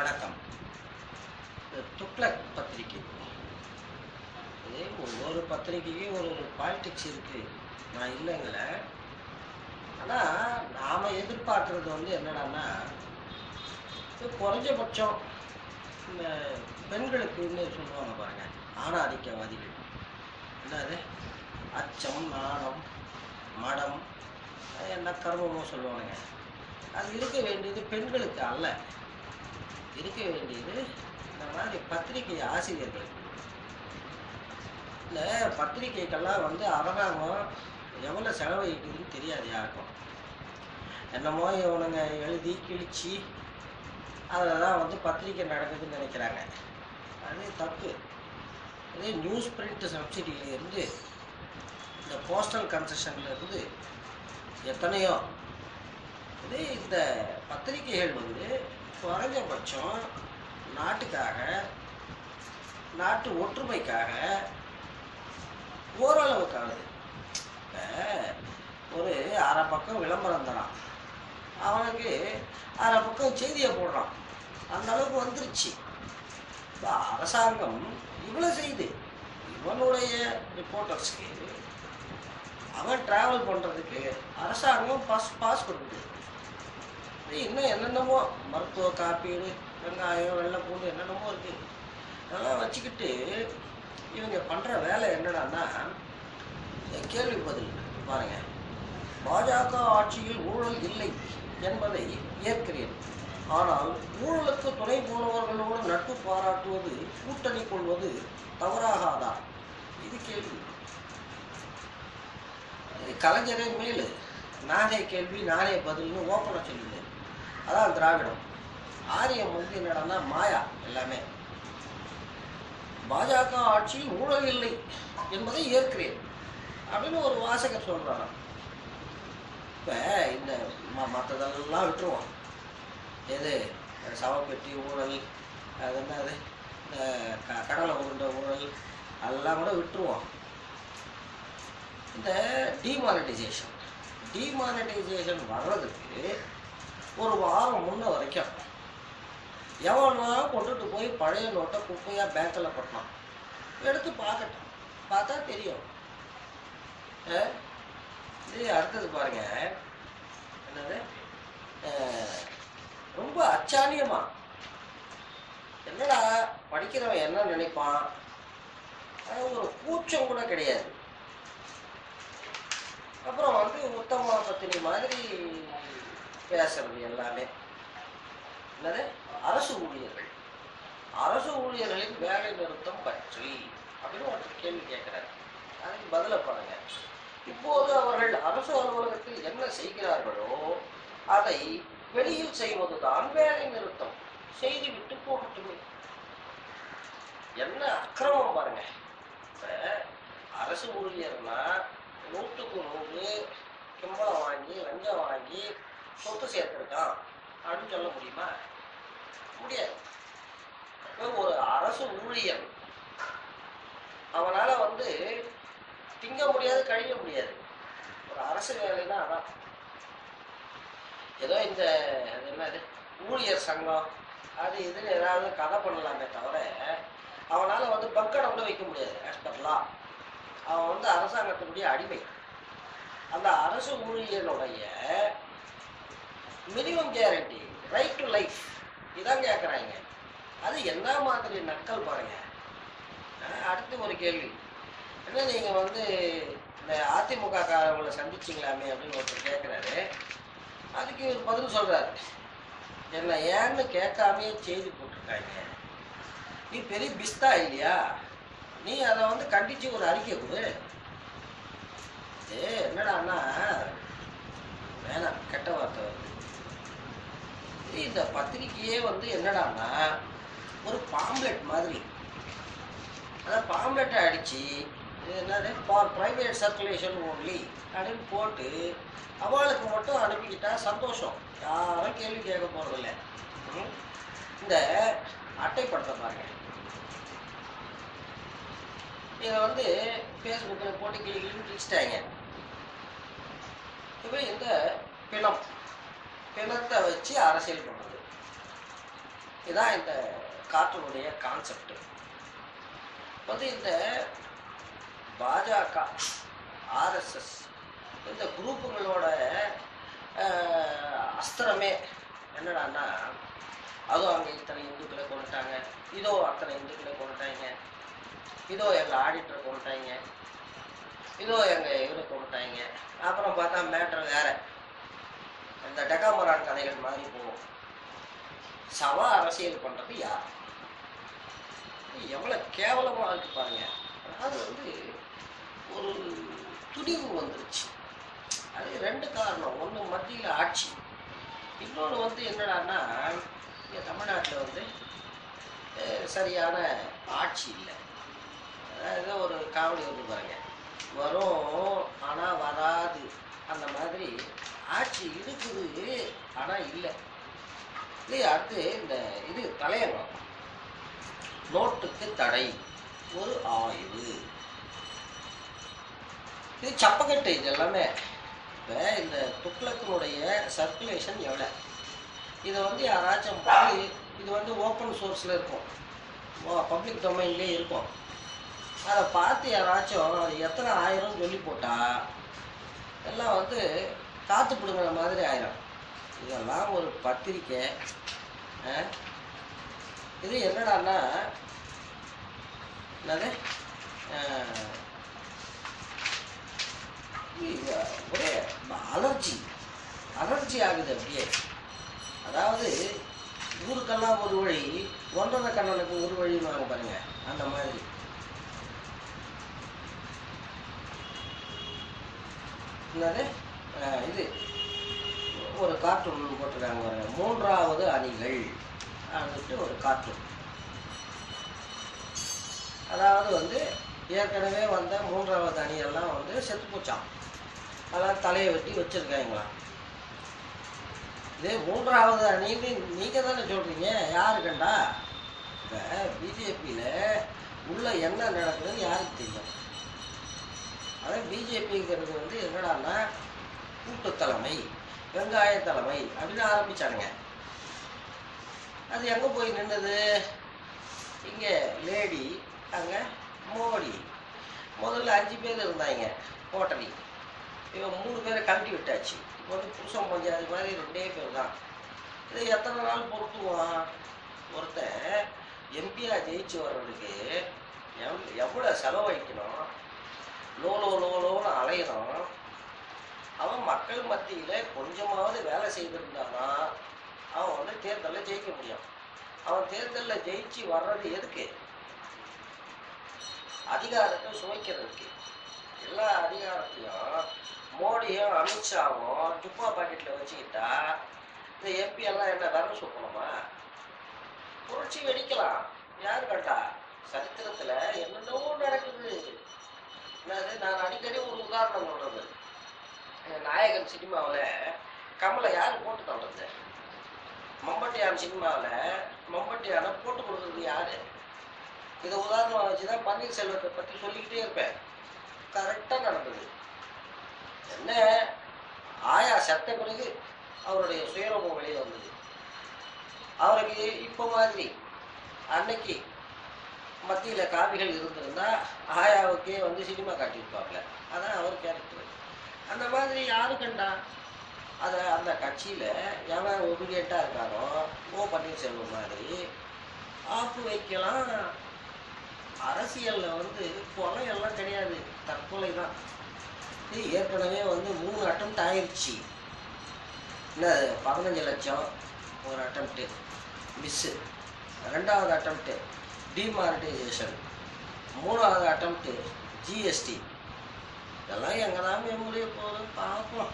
வணக்கம். துக்ளக் பத்திரிகை. அதே ஒவ்வொரு பத்திரிகைக்கும் ஒரு ஒரு பாலிடிக்ஸ் இருக்கு. நான் இல்லைங்கள. ஆனால் நாம் எதிர்பார்க்குறது வந்து என்னடான்னா குறைஞ்சபட்சம் இந்த பெண்களுக்குன்னு சொல்லுவாங்க பாருங்க ஆணாதிக்கவாதிகள். என்னது? அச்சம் நாணம் மடம் என்ன கர்மமோ சொல்லுவானுங்க. அது இருக்க வேண்டியது பெண்களுக்கு அல்ல. இருக்க வேண்டியது இந்த மாதிரி பத்திரிகை ஆசிரியர்கள். இந்த பத்திரிகைக்கெல்லாம் வந்து அரசாங்கம் எவ்வளோ செலவழிக்குதுன்னு தெரியாது யாருக்கும். என்னமோ இவனுங்க எழுதி கிழிச்சு அதில் தான் வந்து பத்திரிக்கை நடக்குதுன்னு நினைக்கிறாங்க. அது தப்பு. இதே நியூஸ் பிரிண்ட் சப்சிடியிலேருந்து இந்த போஸ்டல் கன்செஷன்லேருந்து எத்தனையோ. இது இந்த பத்திரிகைகள் வந்து குறைஞ்சபட்சம் நாட்டுக்காக நாட்டு ஒற்றுமைக்காக ஓரளவுக்கானது இப்போ ஒரு அரை பக்கம் விளம்பரம் தரான் அவனுக்கு அரை பக்கம் செய்தியை போடுறான். அந்த அளவுக்கு வந்துருச்சு. இப்போ அரசாங்கம் இவ்வளோ செய்து இவனுடைய ரிப்போர்ட்டர்ஸ்க்கு அவன் டிராவல் பண்ணுறதுக்கு அரசாங்கம் பாஸ் பாஸ் கொடுக்குது. இன்னும் என்னென்னமோ மருத்துவ காப்பீடு வெங்காயம் வெள்ளைப்பூண்டு என்னென்னமோ இருக்குது அதெல்லாம் வச்சுக்கிட்டு இவங்க பண்ணுற வேலை என்னடான்னா கேள்வி பதில் பாருங்க. பாஜக ஆட்சியில் ஊழல் இல்லை என்பதை ஏற்கிறேன். ஆனால் ஊழலுக்கு துணை போனவர்களோடு நட்பு பாராட்டுவது கூட்டணி கொள்வது தவறாகாதா? இது கேள்வி. கலைஞரே மேலு. நானே கேள்வி நானே பதில்னு ஓப்பனாக சொல்லுது அதான் திராவிடம். ஆரியம் வந்து என்னடா மாயா எல்லாமே. பாஜக ஆட்சியில் ஊழல் இல்லை என்பதை ஏற்கிறேன் அப்படின்னு ஒரு வாசகர் சொல்றாங்க இப்போ இந்த ம மற்றதெல்லாம் விட்டுருவோம். எது? சவப்பெட்டி ஊழல் அது என்னது இந்த க கடலை உருண்ட ஊழல் அதெல்லாம் கூட விட்டுருவோம். இந்த டிமானிட்டைசேஷன் டிமானிட்டைசேஷன் வர்றதுக்கு ஒரு வாரம் முன்ன வரைக்கும் எவனா கொண்டுட்டு போய் பழைய நோட்டை குப்பையாக பேங்கில் கொட்டினான். எடுத்து பார்க்கட்டும். பார்த்தா தெரியும். இது அடுத்தது பாருங்க. என்னது? ரொம்ப அச்சானியமா. என்னடா படிக்கிறவன் என்ன நினைப்பான்? அது ஒரு கூச்சம் கூட கிடையாது. அப்புறம் வந்து உத்தம பத்தினி மாதிரி பேசுறது எல்லாமே. என்னது? அரசு ஊழியர்கள். அரசு ஊழியர்களின் வேலை நிறுத்தம் பற்றி அப்படின்னு ஒரு கேள்வி கேட்கிறார். அதுக்கு பதில பாருங்க. இப்போது அவர்கள் அரசு அலுவலகத்தில் என்ன செய்கிறார்களோ அதை வெளியில் செய்வதுதான் வேலை நிறுத்தம். செய்து விட்டு போகட்டுமே. என்ன அக்கிரமம் பாருங்க. இப்ப அரசு ஊழியர்னா நூற்றுக்கு நூறு கிம்பளம் வாங்கி லஞ்சம் வாங்கி சொத்து சேர்த்திருக்கான் அப்படின்னு சொல்ல முடியுமா? முடியாது. ஒரு அரசு ஊழியர் அவனால வந்து திங்க முடியாது கழிக்க முடியாது. ஒரு அரசு வேலைன்னா அதான். ஏதோ இந்த என்னது ஊழியர் சங்கம் அது இதுன்னு ஏதாவது கதை பண்ணலாமே தவிர அவனால வந்து பக்கடை கூட வைக்க முடியாது ஆஸ் அவன் வந்து அரசாங்கத்தினுடைய அடிமை. அந்த அரசு ஊழியனுடைய minimum guarantee right to life இதான் கேட்குறாங்க அது என்ன மாதிரி நக்கல் பாருங்க. அடுத்து ஒரு கேள்வி. என்ன நீங்கள் வந்து இந்த அதிமுக காரவங்களை சந்திச்சிங்களாமே அப்படின்னு ஒருத்தர் கேட்குறாரு அதுக்கு இவர் பதில் சொல்கிறாரு என்ன ஏன்னு கேட்காமையே செய்தி போட்டிருக்காங்க. நீ பெரிய பிஸ்தா இல்லையா? நீ அதை வந்து கண்டித்து ஒரு அறிக்கை கொடு. என்னடான்னா வேணாம் கெட்ட வார்த்தை வருது இது நம்பிக்கையே வந்து என்னடான்னா ஒரு பாம்லெட் மாதிரி. அதான் பாம்லெட்டை அடித்து என்னது ஃபார் ப்ரைவேட் சர்க்குலேஷன் ஓன்லி அப்படின்னு போட்டு அவளுக்கு மட்டும் அனுப்பிக்கிட்டா சந்தோஷம். யாரும் கேள்வி கேட்க போகிறதில்ல இந்த அட்டைப்படத்தை பாருங்க. இதை வந்து ஃபேஸ்புக்கில் போட்டு கிளி கிளின்னு கிழிச்சிட்டாங்க. இப்போ இந்த பிணம். பிணத்தை வச்சு அரசியல் பண்ணுறது இதுதான் இந்த காற்றுடைய கான்செப்ட் வந்து இந்த பாஜக ஆர்எஸ்எஸ் இந்த குரூப்புகளோட அஸ்திரமே என்னடான்னா அதுவும் அங்கே இத்தனை இந்துக்களை கொண்டுட்டாங்க இதோ அத்தனை இந்துக்களை கொண்டுட்டாங்க இதோ எங்கள் ஆடிட்டரை கொண்டுட்டாங்க இதோ எங்கள் இவரை கொண்டுட்டாங்க. அப்புறம் பார்த்தா மேட்ரு வேற. இந்த டெகாமரான் கதைகள் மாதிரி போகும். சவா அரசியல் பண்ணுறது யார்? எவ்வளோ கேவலமாக இருக்கு பாருங்க. அதாவது வந்து ஒரு துணிவு வந்துருச்சு. அது ரெண்டு காரணம். ஒன்று மத்தியில் ஆட்சி. இன்னொன்று வந்து என்னடான்னா இங்கே தமிழ்நாட்டில் வந்து சரியான ஆட்சி இல்லை. அதாவது ஒரு காவடி வந்து பாருங்க. வரும் ஆனால் வராது. அந்த மாதிரி ஆட்சி இருக்குது ஆனால் இல்லை. இது அடுத்து இந்த இது தலையங்கம் நோட்டுக்கு தடை. ஒரு ஆய்வு. இது சப்பக்கட்டு இது எல்லாமே. இப்போ இந்த துக்ளக்கினுடைய சர்க்குலேஷன் எவ்வளோ இதை வந்து யாராச்சும் போய் இது வந்து ஓப்பன் சோர்ஸில் இருக்கும். பப்ளிக் டொமைன்லேயே இருக்கும். அதை பார்த்து யாராச்சும் அது எத்தனை ஆயிரம் சொல்லி போட்டால் எல்லாம் வந்து காத்து பிடுங்கிற மாதிரி ஆயிரும். இதெல்லாம் ஒரு பத்திரிக்கை இது என்னடான்னா என்னது? ஒரே அலர்ஜி. அலர்ஜி ஆகுது அப்படியே. அதாவது ஊருக்கெல்லாம் ஒரு வழி ஒன்றரை கண்ணனுக்கு ஒரு வழின்னு பாருங்க அந்த மாதிரி. என்னது? இது. ஒரு கார்ட்டூன் போட்டிருக்காங்க பாருங்க. மூன்றாவது அணிகள். அப்படின்ட்டு ஒரு கார்ட்டூன் அதாவது வந்து ஏற்கனவே வந்த மூன்றாவது அணியெல்லாம் வந்து செத்து போச்சான் அதெல்லாம் தலையை வெட்டி வச்சிருக்காங்களாம் இதே மூன்றாவது அணின்னு நீங்கள் தானே சொல்கிறீங்க யாரு கண்டா? இப்போ பிஜேபியில் உள்ள என்ன நடக்குதுன்னு யாருக்கு தெரியும்? அதான் பிஜேபிங்கிறது வந்து என்னடான்னா கூட்டு தலைமை. வெங்காய தலைமை அப்படின்னு ஆரம்பித்தானுங்க அது எங்கே போய் நின்றுது இங்கே லேடி அங்கே மோடி முதல்ல அஞ்சு பேர் இருந்தாங்க ஹோட்டலி. இவன் மூணு பேரை கழட்டி விட்டாச்சு. இப்போ வந்து புருஷன் அது மாதிரி ரெண்டே பேர் தான். இது எத்தனை நாள் பொறுத்துவான் ஒருத்தன் எம்பியா ஜெயிச்சு வர்றதுக்கு எவ் எவ்வளோ செலவழிக்கணும்? லோ லோ லோ லோன்னு அலையணும். அவன் மக்கள் மத்தியில் கொஞ்சமாவது வேலை செய்திருந்தானா அவன் வந்து தேர்தலில் ஜெயிக்க முடியும். அவன் தேர்தலில் ஜெயிச்சு வர்றது எதுக்கு? அதிகாரத்தை சுவைக்கிறதுக்கு. எல்லா அதிகாரத்தையும் மோடியும் அமித்ஷாவும் துப்பா பாக்கெட்டில் வச்சுக்கிட்டா இந்த எம்பி எல்லாம் என்ன விரல் சொல்லணுமா புரட்சி வெடிக்கலாம். யார் கண்டா? சரித்திரத்தில் என்னென்னவோ நடக்குது. என்னது? நான் அடிக்கடி ஒரு உதாரணம் சொல்றது. நாயகன் சினிமாவில் கமலை யார் போட்டு தள்ளுறது? மம்பட்டியான் சினிமாவில் மம்பட்டியானை போட்டு கொடுக்குறது யார்? இதை உதாரணமாக வச்சு தான் பன்னீர்செல்வத்தை பற்றி சொல்லிக்கிட்டே இருப்பேன். கரெக்டாக நடந்தது. என்ன? ஆயா செத்த பிறகு அவருடைய சுயரூபம் வெளியே வந்தது. அவருக்கு இப்போ மாதிரி அன்னைக்கு மத்தியில் காவிகள் இருந்திருந்தா ஆயாவுக்கே வந்து சினிமா காட்டியிருப்பாப்ல. அதான் அவர் கேரக்டர் அந்த மாதிரி யாரு கண்டா? அதை அந்த கட்சியில் எவன் ஒபிடியண்ட்டாக இருக்காரோ ஓ பன்னீர்செல்வம் மாதிரி ஆப்பு வைக்கலாம். அரசியலில் வந்து கொலை எல்லாம் கிடையாது. தற்கொலை தான் இது ஏற்கனவே வந்து மூணு அட்டம் ஆயிடுச்சு என்ன பதினஞ்சு லட்சம்? ஒரு அட்டம்ப்ட்டு மிஸ்ஸு ரெண்டாவது அட்டம்ப்ட்டு டிமானிட்டைசேஷன் மூணாவது அட்டம்ப்ட்டு ஜிஎஸ்டி இதெல்லாம் எங்கே தான் முடிய போகுது பார்ப்போம்